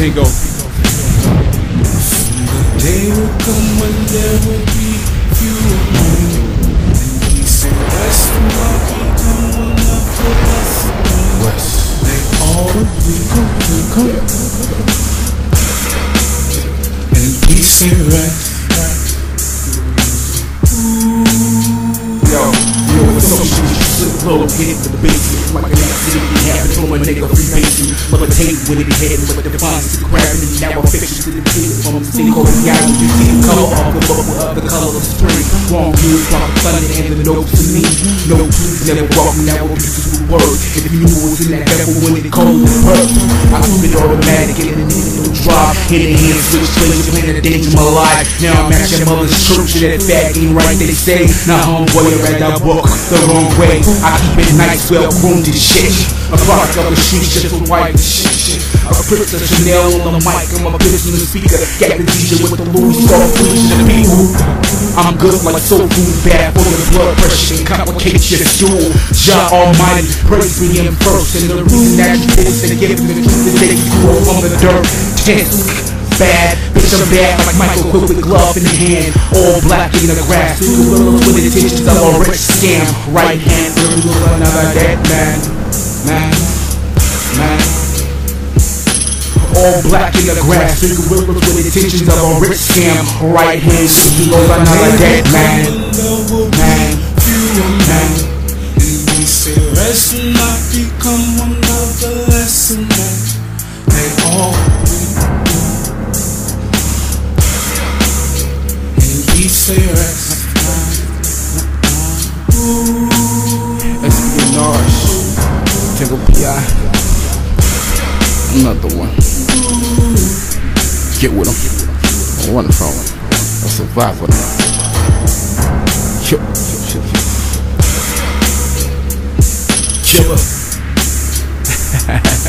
Tango. The day will come when there will be few among you. And he said, Rest from my become one of the blessed ones. West. They all agree, come, come, And he said, Rest. Yo, yo, it's so shit. Slip low, hit the basement. Like from a nigga free basement. Levitate with it, head, but the funds to gravity. Now I fix it to the kid from the city called Seattle. You see the color of the bubble of the color of spring. Wrong views, pop thunder, and the notes to me. No please, never walk, now abuses with words. If you knew what was in that devil when it cold and perfect. I keep it automatic, and it no drive. In the hand, switch lanes, playing the danger of my life. Now I'm at your mother's church, and that fag ain't right, they say. Now homeboy, I read that book the wrong way. I keep it nice, well groomed and shit. A product of the streets, just a white shit. A Prince of Chanel on the mic, I'm a business speaker. Got the DJ with the Louis preaching the people. I'm good like soul food, bad for the blood pressure complicate your stool. Jah Almighty, praise me in first. And the reason that you taste and give me the truth is that you grew up on the dirt. Tense bad, bitch I'm bad like Michael Quick with glove in hand, all black in the grass, with intentions of a rich scam, right hand, through another dead man, man. All black in the grass, with intentions of a rich scam, right hand, through another dead man, man, few among man. And he said, Rest will not become one of the lesson that they all. And he said, Rest. Espionage, Tango P.I. Another one. Get with him. Run from him. Or survive with him. Yo, yo, yo, yo. Killer.